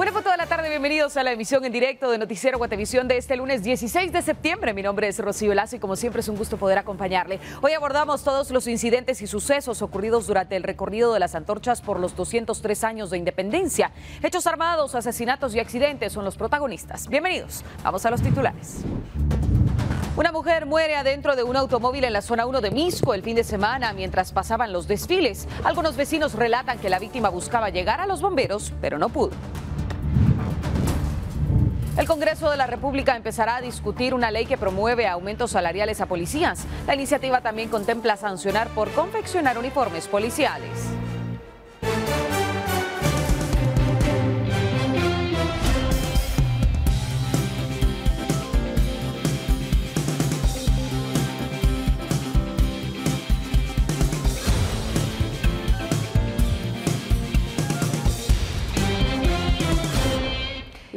Buena foto de la tarde, bienvenidos a la emisión en directo de Noticiero Guatevisión de este lunes 16 de septiembre. Mi nombre es Rocío Lazo y como siempre es un gusto poder acompañarle. Hoy abordamos todos los incidentes y sucesos ocurridos durante el recorrido de las antorchas por los 203 años de independencia. Hechos armados, asesinatos y accidentes son los protagonistas. Bienvenidos, vamos a los titulares. Una mujer muere adentro de un automóvil en la zona 1 de Misco el fin de semana mientras pasaban los desfiles. Algunos vecinos relatan que la víctima buscaba llegar a los bomberos, pero no pudo. El Congreso de la República empezará a discutir una ley que promueve aumentos salariales a policías. La iniciativa también contempla sancionar por confeccionar uniformes policiales.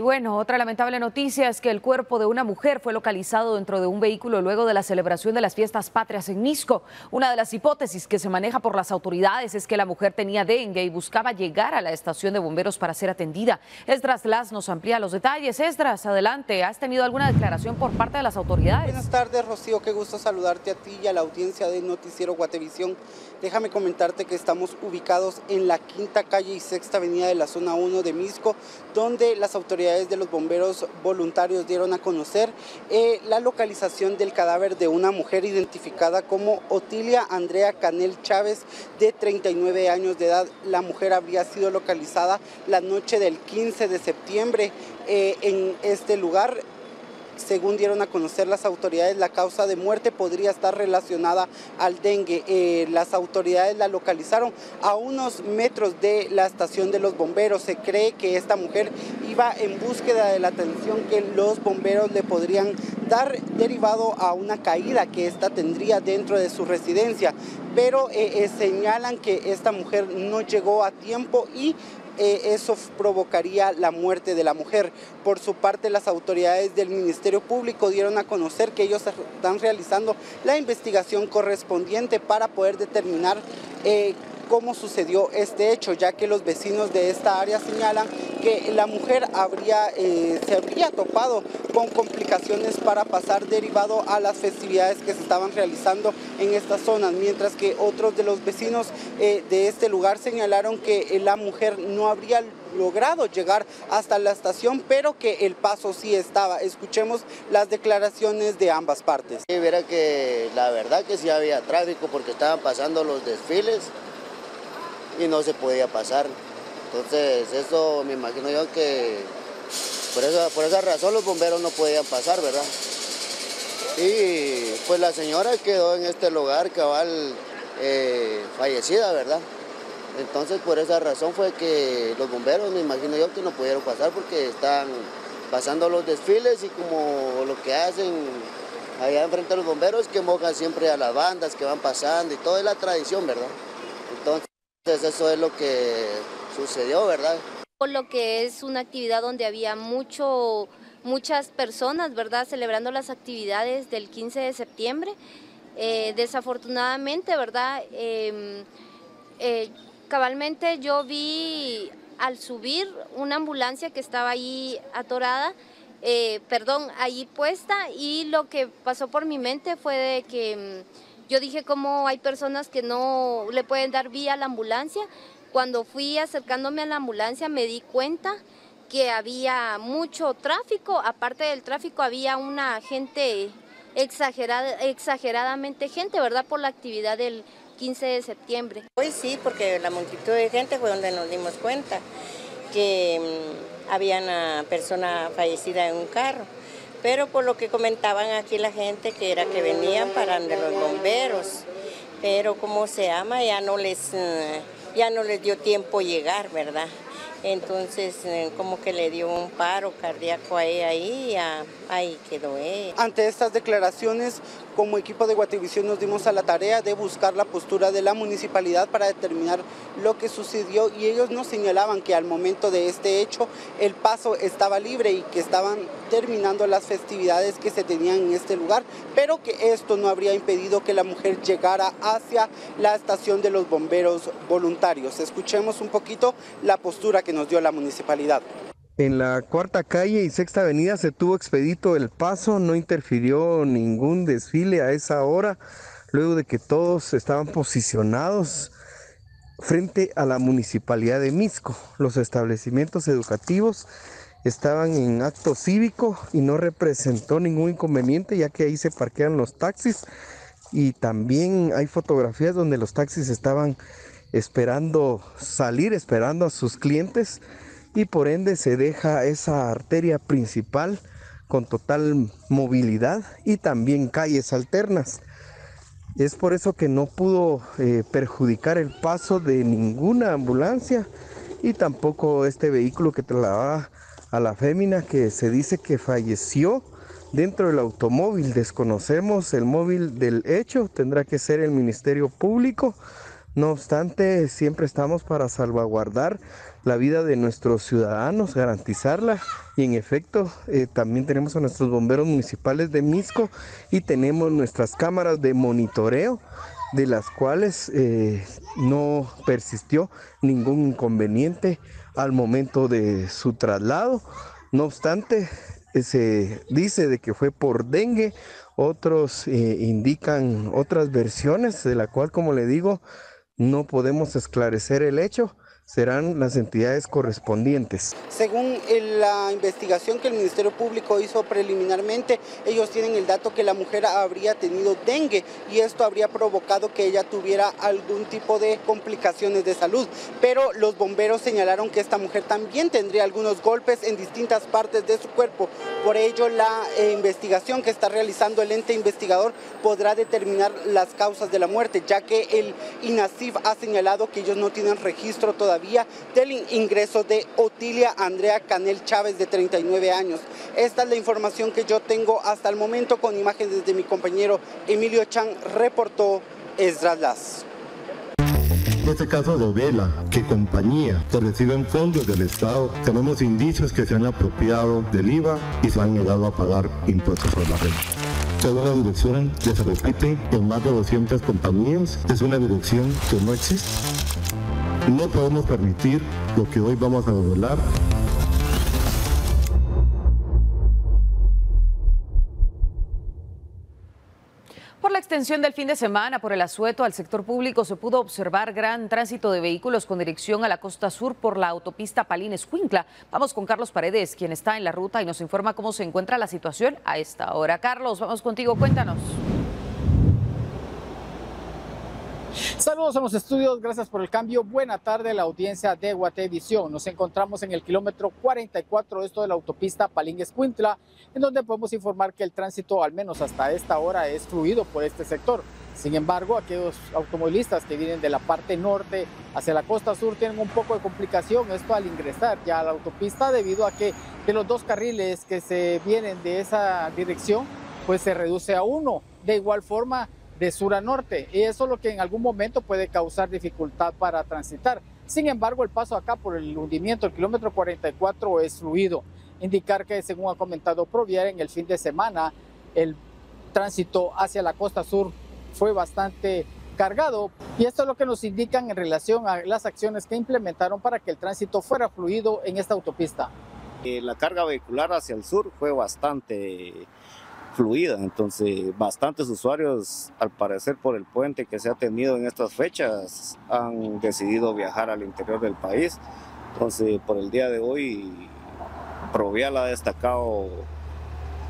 Bueno, otra lamentable noticia es que el cuerpo de una mujer fue localizado dentro de un vehículo luego de la celebración de las fiestas patrias en Misco. Una de las hipótesis que se maneja por las autoridades es que la mujer tenía dengue y buscaba llegar a la estación de bomberos para ser atendida. Esdras Las nos amplía los detalles. Esdras, adelante. ¿Has tenido alguna declaración por parte de las autoridades? Buenas tardes, Rocío. Qué gusto saludarte a ti y a la audiencia de Noticiero Guatevisión. Déjame comentarte que estamos ubicados en la quinta calle y sexta avenida de la zona 1 de Misco, donde las autoridades de los bomberos voluntarios dieron a conocer eh, la localización del cadáver de una mujer identificada como Otilia Andrea Canel Chávez, de 39 años de edad. La mujer habría sido localizada la noche del 15 de septiembre eh, en este lugar según dieron a conocer las autoridades, la causa de muerte podría estar relacionada al dengue. Eh, las autoridades la localizaron a unos metros de la estación de los bomberos. Se cree que esta mujer iba en búsqueda de la atención que los bomberos le podrían dar derivado a una caída que ésta tendría dentro de su residencia. Pero eh, eh, señalan que esta mujer no llegó a tiempo y eh, eso provocaría la muerte de la mujer. Por su parte, las autoridades del Ministerio Público dieron a conocer que ellos están realizando la investigación correspondiente para poder determinar eh, cómo sucedió este hecho, ya que los vecinos de esta área señalan que la mujer habría, eh, se habría topado con complicaciones para pasar derivado a las festividades que se estaban realizando en estas zonas, mientras que otros de los vecinos eh, de este lugar señalaron que la mujer no habría logrado llegar hasta la estación, pero que el paso sí estaba. Escuchemos las declaraciones de ambas partes. Verá que la verdad que sí había tráfico porque estaban pasando los desfiles y no se podía pasar. Entonces eso me imagino yo que por esa, por esa razón los bomberos no podían pasar, ¿verdad? Y pues la señora quedó en este lugar cabal eh, fallecida, ¿verdad? Entonces por esa razón fue que los bomberos me imagino yo que no pudieron pasar porque están pasando los desfiles y como lo que hacen allá enfrente de los bomberos que mojan siempre a las bandas que van pasando y todo es la tradición, ¿verdad? Entonces eso es lo que sucedió, ¿verdad? Por lo que es una actividad donde había mucho, muchas personas, ¿verdad? Celebrando las actividades del 15 de septiembre. Eh, desafortunadamente, ¿verdad? Em, eh, cabalmente yo vi al subir una ambulancia que estaba ahí atorada, eh, perdón, ahí puesta y lo que pasó por mi mente fue de que yo dije cómo hay personas que no le pueden dar vía a la ambulancia. Cuando fui acercándome a la ambulancia me di cuenta que había mucho tráfico, aparte del tráfico había una gente exagerada, exageradamente gente, ¿verdad? Por la actividad del 15 de septiembre. Hoy sí, porque la multitud de gente fue donde nos dimos cuenta que mm, había una persona fallecida en un carro pero por lo que comentaban aquí la gente que era que venían para de los bomberos, pero como se llama ya no les eh, ya no les dio tiempo llegar, ¿verdad? Entonces, eh, como que le dio un paro cardíaco a ella ahí, ahí quedó ella. Ante estas declaraciones, como equipo de Guativisión nos dimos a la tarea de buscar la postura de la municipalidad para determinar lo que sucedió y ellos nos señalaban que al momento de este hecho el paso estaba libre y que estaban terminando las festividades que se tenían en este lugar, pero que esto no habría impedido que la mujer llegara hacia la estación de los bomberos voluntarios. Escuchemos un poquito la postura que nos dio la municipalidad. En la cuarta calle y sexta avenida se tuvo expedito el paso, no interfirió ningún desfile a esa hora, luego de que todos estaban posicionados frente a la municipalidad de Misco. Los establecimientos educativos estaban en acto cívico y no representó ningún inconveniente ya que ahí se parquean los taxis y también hay fotografías donde los taxis estaban esperando salir, esperando a sus clientes y por ende se deja esa arteria principal con total movilidad y también calles alternas. Es por eso que no pudo eh, perjudicar el paso de ninguna ambulancia y tampoco este vehículo que trasladaba a la fémina que se dice que falleció dentro del automóvil. Desconocemos el móvil del hecho, tendrá que ser el Ministerio Público. No obstante, siempre estamos para salvaguardar la vida de nuestros ciudadanos, garantizarla. Y en efecto, eh, también tenemos a nuestros bomberos municipales de Misco y tenemos nuestras cámaras de monitoreo, de las cuales eh, no persistió ningún inconveniente al momento de su traslado. No obstante, eh, se dice de que fue por dengue, otros indican otras versiones, de la cual, como le digo, no podemos esclarecer el hecho serán las entidades correspondientes. Según la investigación que el Ministerio Público hizo preliminarmente, ellos tienen el dato que la mujer habría tenido dengue y esto habría provocado que ella tuviera algún tipo de complicaciones de salud. Pero los bomberos señalaron que esta mujer también tendría algunos golpes en distintas partes de su cuerpo. Por ello, la eh, investigación que está realizando el ente investigador podrá determinar las causas de la muerte, ya que el INASIF ha señalado que ellos no tienen registro todavía del ingreso de Otilia Andrea Canel Chávez de 39 años. Esta es la información que yo tengo hasta el momento con imágenes de mi compañero Emilio Chan, reportó Esdras Las. Este caso revela que compañías que reciben fondos del Estado tenemos indicios que se han apropiado del IVA y se han negado a pagar impuestos sobre la renta. Según la dirección que se repite en más de 200 compañías, es una dirección que no existe no podemos permitir lo que hoy vamos a revelar. Por la extensión del fin de semana por el asueto al sector público se pudo observar gran tránsito de vehículos con dirección a la costa sur por la autopista Palines-Cuincla. Vamos con Carlos Paredes, quien está en la ruta y nos informa cómo se encuentra la situación a esta hora. Carlos, vamos contigo, cuéntanos. Saludos a los estudios, gracias por el cambio. Buena tarde, la audiencia de Guatevisión. Nos encontramos en el kilómetro 44 esto de la autopista Palingues-Cuintla, en donde podemos informar que el tránsito, al menos hasta esta hora, es fluido por este sector. Sin embargo, aquellos automovilistas que vienen de la parte norte hacia la costa sur tienen un poco de complicación esto al ingresar ya a la autopista debido a que de los dos carriles que se vienen de esa dirección, pues se reduce a uno. De igual forma, de sur a norte y eso es lo que en algún momento puede causar dificultad para transitar. Sin embargo, el paso acá por el hundimiento del kilómetro 44 es fluido. Indicar que, según ha comentado Provier, en el fin de semana el tránsito hacia la costa sur fue bastante cargado y esto es lo que nos indican en relación a las acciones que implementaron para que el tránsito fuera fluido en esta autopista. Eh, la carga vehicular hacia el sur fue bastante fluida. Entonces, bastantes usuarios, al parecer por el puente que se ha tenido en estas fechas, han decidido viajar al interior del país. Entonces, por el día de hoy, Provial ha destacado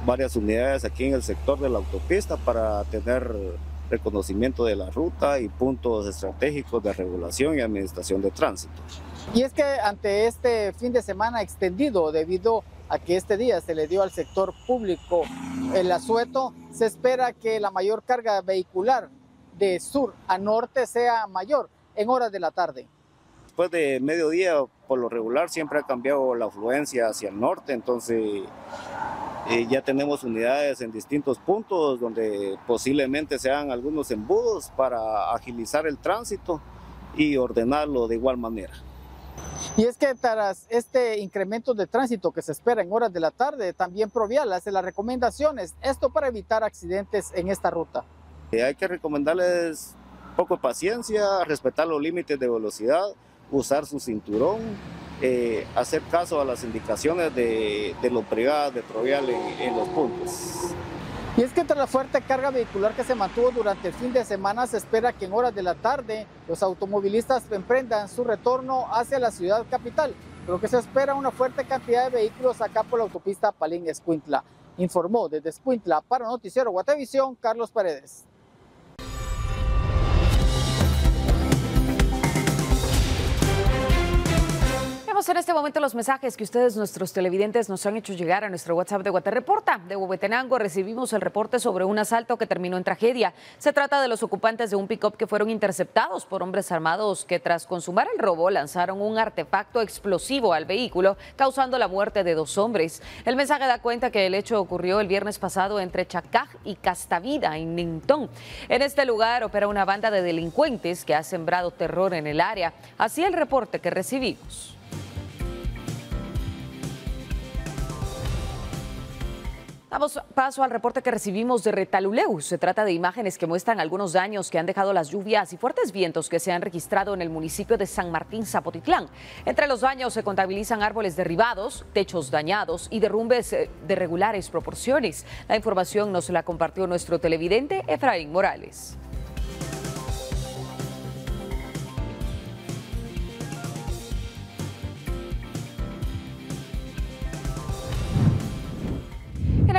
varias unidades aquí en el sector de la autopista para tener reconocimiento de la ruta y puntos estratégicos de regulación y administración de tránsito. Y es que ante este fin de semana extendido debido a este día se le dio al sector público el asueto, se espera que la mayor carga vehicular de sur a norte sea mayor en horas de la tarde. Después de mediodía, por lo regular, siempre ha cambiado la afluencia hacia el norte, entonces eh, ya tenemos unidades en distintos puntos donde posiblemente sean algunos embudos para agilizar el tránsito y ordenarlo de igual manera. Y es que tras este incremento de tránsito que se espera en horas de la tarde, también Provial hace las recomendaciones, esto para evitar accidentes en esta ruta. Eh, hay que recomendarles poco paciencia, respetar los límites de velocidad, usar su cinturón, eh, hacer caso a las indicaciones de, de los brigadas de Provial en, en los puntos. Y es que tras la fuerte carga vehicular que se mantuvo durante el fin de semana, se espera que en horas de la tarde los automovilistas emprendan su retorno hacia la ciudad capital, lo que se espera una fuerte cantidad de vehículos acá por la autopista Palín-Escuintla. Informó desde Escuintla para Noticiero Guatevisión, Carlos Paredes. Vemos en este momento los mensajes que ustedes, nuestros televidentes, nos han hecho llegar a nuestro WhatsApp de Guatereporta. De Huehuetenango recibimos el reporte sobre un asalto que terminó en tragedia. Se trata de los ocupantes de un pick-up que fueron interceptados por hombres armados que tras consumar el robo lanzaron un artefacto explosivo al vehículo, causando la muerte de dos hombres. El mensaje da cuenta que el hecho ocurrió el viernes pasado entre Chacaj y Castavida, en Nintón. En este lugar opera una banda de delincuentes que ha sembrado terror en el área. Así el reporte que recibimos. Damos paso al reporte que recibimos de Retaluleu. Se trata de imágenes que muestran algunos daños que han dejado las lluvias y fuertes vientos que se han registrado en el municipio de San Martín Zapotitlán. Entre los daños se contabilizan árboles derribados, techos dañados y derrumbes eh, de regulares proporciones. La información nos la compartió nuestro televidente Efraín Morales.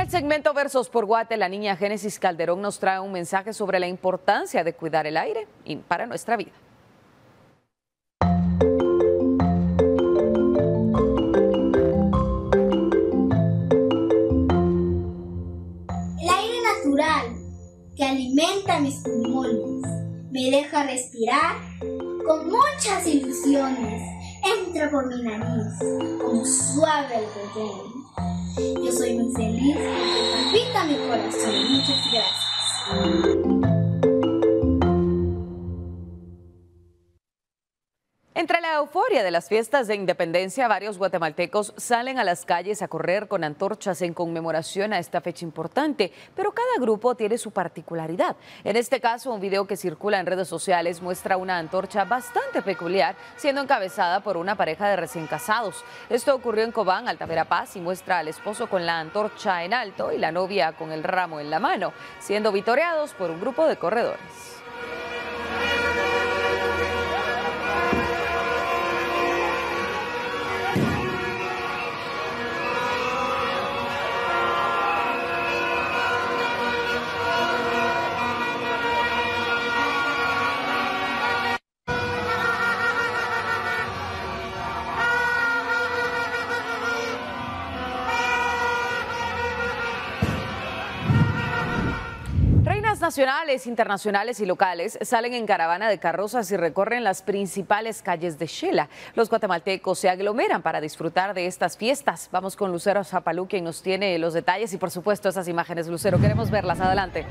El segmento Versos por Guate, la niña Génesis Calderón nos trae un mensaje sobre la importancia de cuidar el aire para nuestra vida. El aire natural que alimenta mis pulmones me deja respirar con muchas ilusiones. Entra por mi nariz como suave algodón. Yo soy muy feliz porque palpita mi corazón. Muchas gracias. Euforia de las fiestas de independencia, varios guatemaltecos salen a las calles a correr con antorchas en conmemoración a esta fecha importante, pero cada grupo tiene su particularidad. En este caso, un video que circula en redes sociales muestra una antorcha bastante peculiar, siendo encabezada por una pareja de recién casados. Esto ocurrió en Cobán, Altamira Paz, y muestra al esposo con la antorcha en alto y la novia con el ramo en la mano, siendo vitoreados por un grupo de corredores. Nacionales, internacionales y locales salen en caravana de carrozas y recorren las principales calles de Shela. Los guatemaltecos se aglomeran para disfrutar de estas fiestas. Vamos con Lucero Zapalú, quien nos tiene los detalles y por supuesto esas imágenes. Lucero, queremos verlas. Adelante.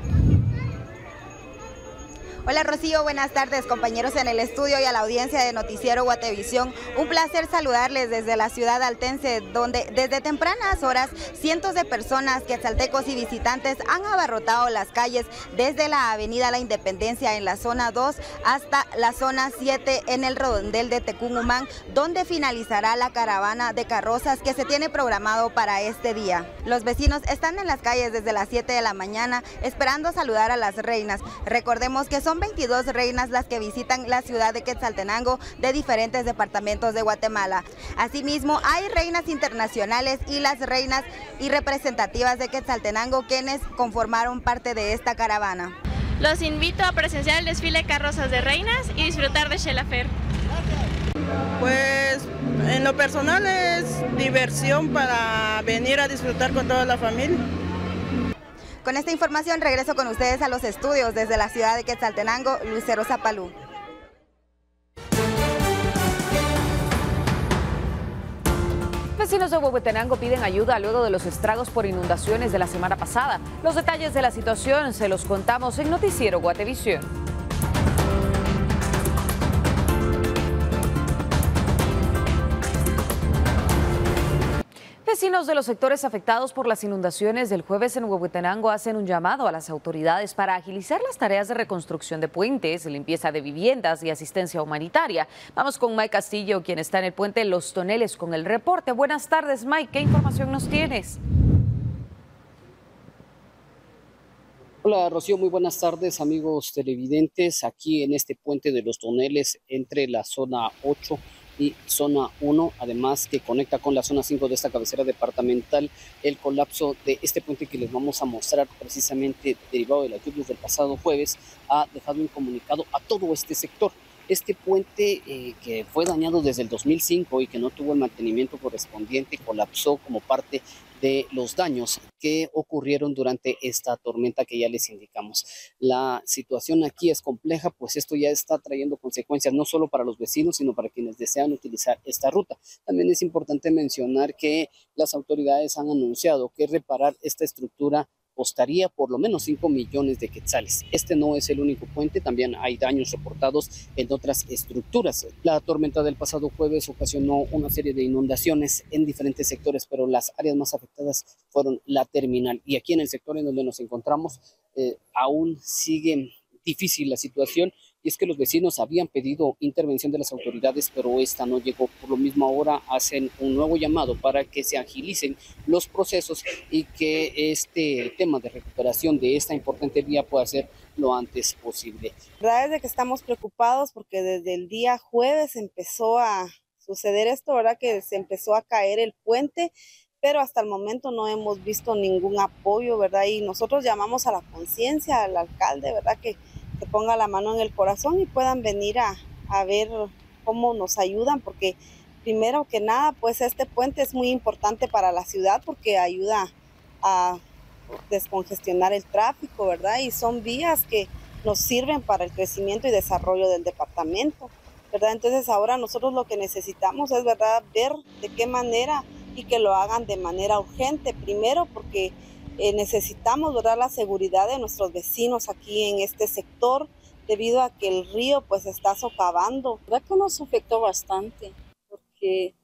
Hola Rocío, buenas tardes compañeros en el estudio y a la audiencia de Noticiero Guatevisión. Un placer saludarles desde la ciudad altense, donde desde tempranas horas cientos de personas, quetzaltecos y visitantes han abarrotado las calles desde la Avenida La Independencia en la zona 2 hasta la zona 7 en el redondel de Tecumumán, donde finalizará la caravana de carrozas que se tiene programado para este día. Los vecinos están en las calles desde las 7 de la mañana esperando saludar a las reinas. Recordemos que son 22 reinas las que visitan la ciudad de Quetzaltenango de diferentes departamentos de Guatemala. Asimismo, hay reinas internacionales y las reinas y representativas de Quetzaltenango quienes conformaron parte de esta caravana. Los invito a presenciar el desfile Carrozas de Reinas y disfrutar de Shela Fair. Pues en lo personal es diversión para venir a disfrutar con toda la familia. Con esta información regreso con ustedes a los estudios desde la ciudad de Quetzaltenango, Lucero Zapalú. Vecinos de Huehuetenango piden ayuda luego de los estragos por inundaciones de la semana pasada. Los detalles de la situación se los contamos en Noticiero Guatevisión. Vecinos de los sectores afectados por las inundaciones del jueves en Huehuetenango hacen un llamado a las autoridades para agilizar las tareas de reconstrucción de puentes, limpieza de viviendas y asistencia humanitaria. Vamos con Mike Castillo, quien está en el puente Los Toneles con el reporte. Buenas tardes, Mike. ¿Qué información nos tienes? Hola Rocío, muy buenas tardes amigos televidentes aquí en este puente de los toneles entre la zona 8 y zona 1, además que conecta con la zona 5 de esta cabecera departamental. El colapso de este puente que les vamos a mostrar precisamente derivado de las lluvias del pasado jueves ha dejado un comunicado a todo este sector. Este puente eh, que fue dañado desde el 2005 y que no tuvo el mantenimiento correspondiente colapsó como parte de los daños que ocurrieron durante esta tormenta que ya les indicamos. La situación aquí es compleja, pues esto ya está trayendo consecuencias no solo para los vecinos, sino para quienes desean utilizar esta ruta. También es importante mencionar que las autoridades han anunciado que reparar esta estructura costaría por lo menos 5 millones de quetzales. Este no es el único puente, también hay daños reportados en otras estructuras. La tormenta del pasado jueves ocasionó una serie de inundaciones en diferentes sectores, pero las áreas más afectadas fueron la terminal. Y aquí en el sector en donde nos encontramos eh, aún sigue difícil la situación y es que los vecinos habían pedido intervención de las autoridades, pero esta no llegó. Por lo mismo ahora hacen un nuevo llamado para que se agilicen los procesos y que este tema de recuperación de esta importante vía pueda ser lo antes posible. La verdad es de que estamos preocupados porque desde el día jueves empezó a suceder esto, ¿verdad? Que se empezó a caer el puente pero hasta el momento no hemos visto ningún apoyo, ¿verdad? Y nosotros llamamos a la conciencia, al alcalde, ¿verdad? Que que ponga la mano en el corazón y puedan venir a, ver cómo nos ayudan, porque primero que nada, pues este puente es muy importante para la ciudad porque ayuda a descongestionar el tráfico, ¿verdad? Y son vías que nos sirven para el crecimiento y desarrollo del departamento, ¿verdad? Entonces ahora nosotros lo que necesitamos es, ¿verdad?, ver de qué manera y que lo hagan de manera urgente, primero porque eh, necesitamos ¿verdad? la seguridad de nuestros vecinos aquí en este sector debido a que el río pues está socavando. La verdad que nos afectó bastante porque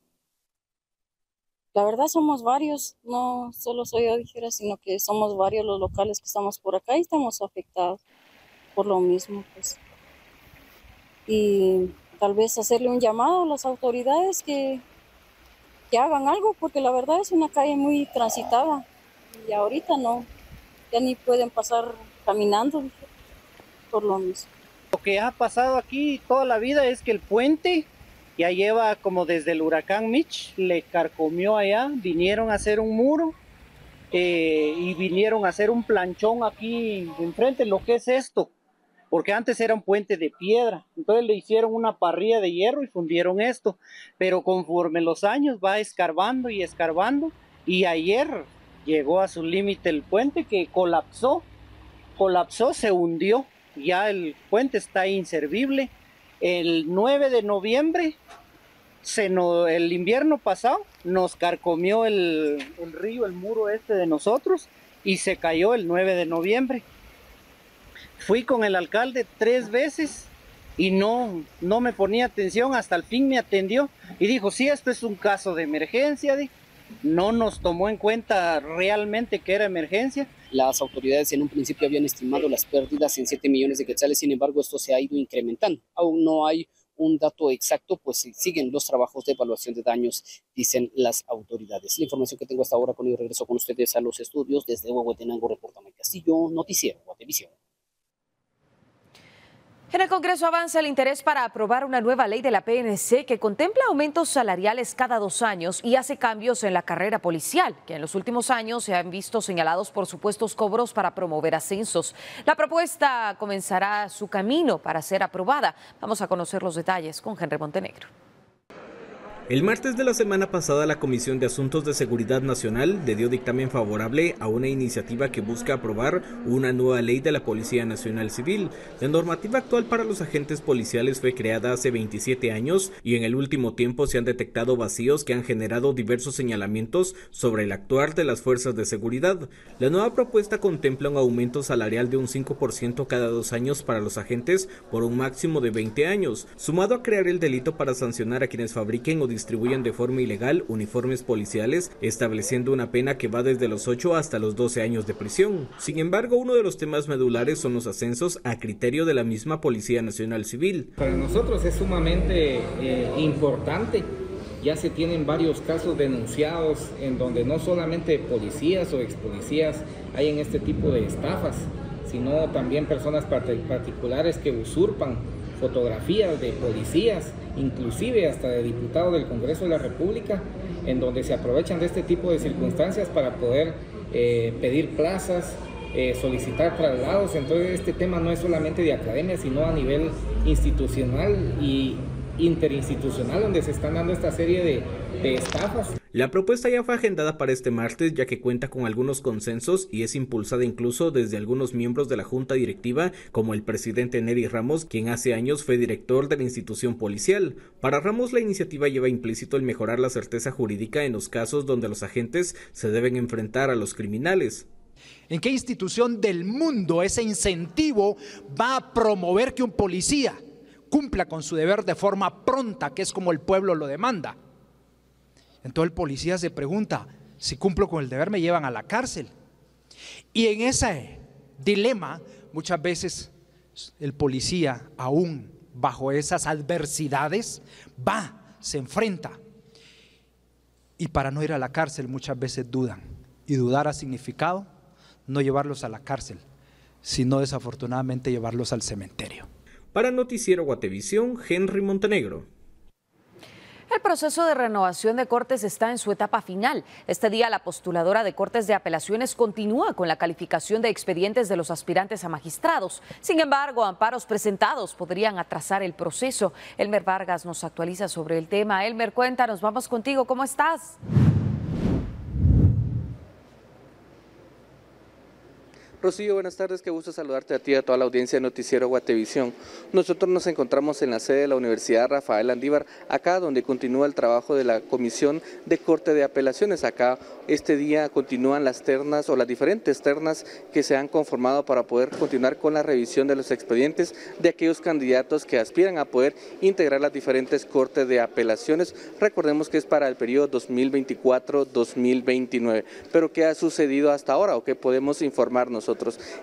la verdad somos varios, no solo soy dijera, sino que somos varios los locales que estamos por acá y estamos afectados por lo mismo pues. Y tal vez hacerle un llamado a las autoridades que, que hagan algo porque la verdad es una calle muy transitada y ahorita no, ya ni pueden pasar caminando por lo mismo. Lo que ha pasado aquí toda la vida es que el puente ya lleva como desde el huracán Mitch, le carcomió allá, vinieron a hacer un muro eh, y vinieron a hacer un planchón aquí enfrente, lo que es esto, porque antes era un puente de piedra, entonces le hicieron una parrilla de hierro y fundieron esto, pero conforme los años va escarbando y escarbando y ayer llegó a su límite el puente que colapsó, colapsó, se hundió, ya el puente está inservible. El 9 de noviembre, el invierno pasado, nos carcomió el, el río, el muro este de nosotros y se cayó el 9 de noviembre. Fui con el alcalde tres veces y no, no me ponía atención, hasta el fin me atendió y dijo, sí, esto es un caso de emergencia, no nos tomó en cuenta realmente que era emergencia. Las autoridades en un principio habían estimado las pérdidas en 7 millones de quetzales, sin embargo esto se ha ido incrementando. Aún no hay un dato exacto, pues siguen los trabajos de evaluación de daños, dicen las autoridades. La información que tengo hasta ahora, con ello regreso con ustedes a los estudios desde Huehuetenango, reporta Castillo, Noticiero, Guatevisión. En el Congreso avanza el interés para aprobar una nueva ley de la PNC que contempla aumentos salariales cada dos años y hace cambios en la carrera policial, que en los últimos años se han visto señalados por supuestos cobros para promover ascensos. La propuesta comenzará su camino para ser aprobada. Vamos a conocer los detalles con Henry Montenegro. El martes de la semana pasada, la Comisión de Asuntos de Seguridad Nacional le dio dictamen favorable a una iniciativa que busca aprobar una nueva ley de la Policía Nacional Civil. La normativa actual para los agentes policiales fue creada hace 27 años y en el último tiempo se han detectado vacíos que han generado diversos señalamientos sobre el actuar de las fuerzas de seguridad. La nueva propuesta contempla un aumento salarial de un 5% cada dos años para los agentes por un máximo de 20 años, sumado a crear el delito para sancionar a quienes fabriquen o distribuyen de forma ilegal uniformes policiales, estableciendo una pena que va desde los 8 hasta los 12 años de prisión. Sin embargo, uno de los temas medulares son los ascensos a criterio de la misma Policía Nacional Civil. Para nosotros es sumamente eh, importante ya se tienen varios casos denunciados en donde no solamente policías o ex policías hay en este tipo de estafas, sino también personas particulares que usurpan fotografías de policías, inclusive hasta de diputados del Congreso de la República, en donde se aprovechan de este tipo de circunstancias para poder eh, pedir plazas, eh, solicitar traslados. Entonces este tema no es solamente de academia, sino a nivel institucional y interinstitucional donde se están dando esta serie de, de estafas. La propuesta ya fue agendada para este martes ya que cuenta con algunos consensos y es impulsada incluso desde algunos miembros de la junta directiva como el presidente Neri Ramos quien hace años fue director de la institución policial. Para Ramos la iniciativa lleva implícito el mejorar la certeza jurídica en los casos donde los agentes se deben enfrentar a los criminales. ¿En qué institución del mundo ese incentivo va a promover que un policía cumpla con su deber de forma pronta, que es como el pueblo lo demanda. Entonces el policía se pregunta, si cumplo con el deber me llevan a la cárcel. Y en ese dilema, muchas veces el policía, aún bajo esas adversidades, va, se enfrenta. Y para no ir a la cárcel muchas veces dudan. Y dudar ha significado no llevarlos a la cárcel, sino desafortunadamente llevarlos al cementerio. Para Noticiero Guatevisión, Henry Montenegro. El proceso de renovación de cortes está en su etapa final. Este día la postuladora de cortes de apelaciones continúa con la calificación de expedientes de los aspirantes a magistrados. Sin embargo, amparos presentados podrían atrasar el proceso. Elmer Vargas nos actualiza sobre el tema. Elmer, cuéntanos, vamos contigo, ¿cómo estás? Rocío, buenas tardes, qué gusto saludarte a ti y a toda la audiencia de Noticiero Guatevisión. Nosotros nos encontramos en la sede de la Universidad Rafael Andívar, acá donde continúa el trabajo de la Comisión de Corte de Apelaciones. Acá este día continúan las ternas o las diferentes ternas que se han conformado para poder continuar con la revisión de los expedientes de aquellos candidatos que aspiran a poder integrar las diferentes Cortes de Apelaciones. Recordemos que es para el periodo 2024-2029. Pero ¿qué ha sucedido hasta ahora o qué podemos informarnos?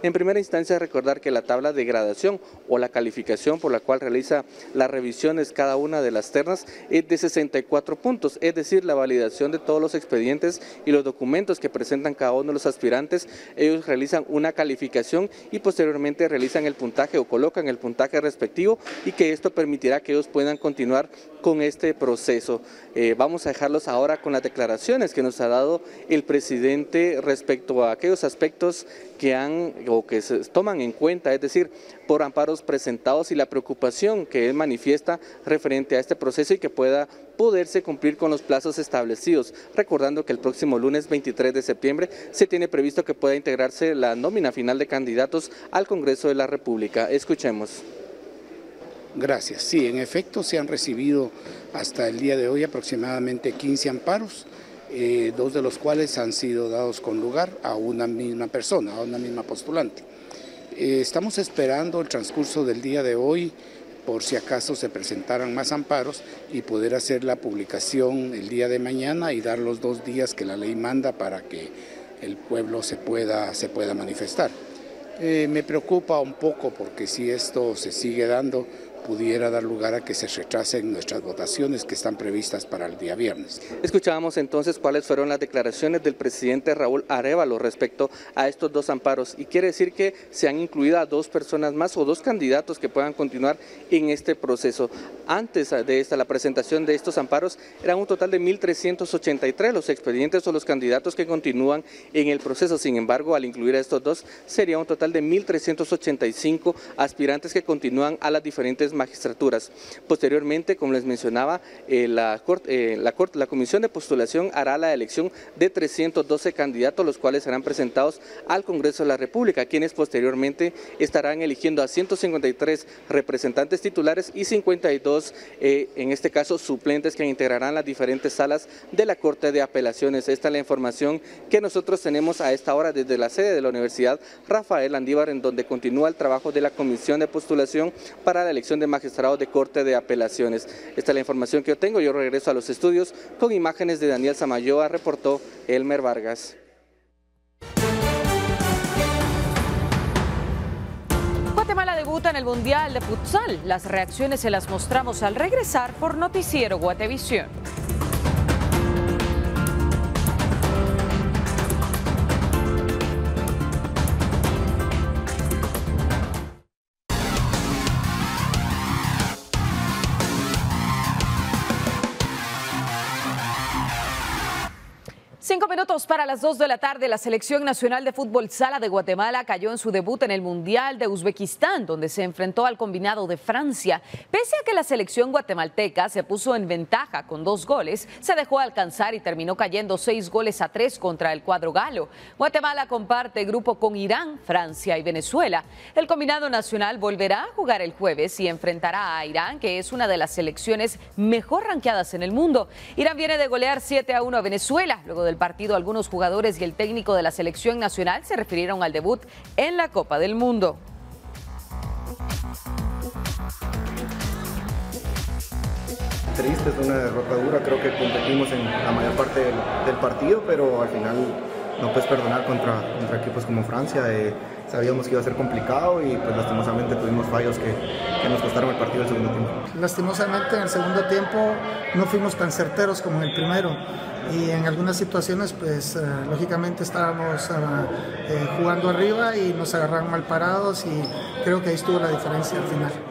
En primera instancia, recordar que la tabla de gradación o la calificación por la cual realiza las revisiones cada una de las ternas es de 64 puntos, es decir, la validación de todos los expedientes y los documentos que presentan cada uno de los aspirantes, ellos realizan una calificación y posteriormente realizan el puntaje o colocan el puntaje respectivo y que esto permitirá que ellos puedan continuar con este proceso. Eh, vamos a dejarlos ahora con las declaraciones que nos ha dado el presidente respecto a aquellos aspectos que han o que se toman en cuenta, es decir, por amparos presentados y la preocupación que él manifiesta referente a este proceso y que pueda poderse cumplir con los plazos establecidos, recordando que el próximo lunes 23 de septiembre se tiene previsto que pueda integrarse la nómina final de candidatos al Congreso de la República. Escuchemos. Gracias. Sí, en efecto se han recibido hasta el día de hoy aproximadamente 15 amparos eh, dos de los cuales han sido dados con lugar a una misma persona, a una misma postulante. Eh, estamos esperando el transcurso del día de hoy por si acaso se presentaran más amparos y poder hacer la publicación el día de mañana y dar los dos días que la ley manda para que el pueblo se pueda, se pueda manifestar. Eh, me preocupa un poco porque si esto se sigue dando, pudiera dar lugar a que se retrasen nuestras votaciones que están previstas para el día viernes. Escuchábamos entonces cuáles fueron las declaraciones del presidente Raúl Arevalo respecto a estos dos amparos y quiere decir que se han incluido a dos personas más o dos candidatos que puedan continuar en este proceso. Antes de esta, la presentación de estos amparos eran un total de 1.383 los expedientes o los candidatos que continúan en el proceso. Sin embargo, al incluir a estos dos, sería un total de 1.385 aspirantes que continúan a las diferentes magistraturas. Posteriormente, como les mencionaba, eh, la, corte, eh, la, Comisión de Postulación hará la elección de 312 candidatos, los cuales serán presentados al Congreso de la República, quienes posteriormente estarán eligiendo a 153 representantes titulares y 52, eh, en este caso, suplentes que integrarán las diferentes salas de la Corte de Apelaciones. Esta es la información que nosotros tenemos a esta hora desde la sede de la Universidad Rafael Andívar, en donde continúa el trabajo de la Comisión de Postulación para la elección de Magistrados de Corte de Apelaciones. Esta es la información que yo tengo. Yo regreso a los estudios con imágenes de Daniel Samayoa, reportó Elmer Vargas. Guatemala debuta en el Mundial de Futsal. Las reacciones se las mostramos al regresar por Noticiero Guatevisión. Para las dos de la tarde, la Selección Nacional de Fútbol Sala de Guatemala cayó en su debut en el Mundial de Uzbekistán, donde se enfrentó al combinado de Francia. Pese a que la selección guatemalteca se puso en ventaja con dos goles, se dejó alcanzar y terminó cayendo seis goles a tres contra el cuadro galo. Guatemala comparte grupo con Irán, Francia y Venezuela. El combinado nacional volverá a jugar el jueves y enfrentará a Irán, que es una de las selecciones mejor ranqueadas en el mundo. Irán viene de golear 7 a 1 a Venezuela, luego del partido, algunos jugadores y el técnico de la selección nacional se refirieron al debut en la Copa del Mundo. Triste, es una derrota dura, creo que competimos en la mayor parte del, del partido, pero al final no puedes perdonar contra, contra equipos como Francia. Eh, sabíamos que iba a ser complicado y pues lastimosamente tuvimos fallos que, nos costaron el partido del segundo tiempo. Lastimosamente en el segundo tiempo no fuimos tan certeros como en el primero y en algunas situaciones pues eh, lógicamente estábamos eh, jugando arriba y nos agarraron mal parados y creo que ahí estuvo la diferencia al final.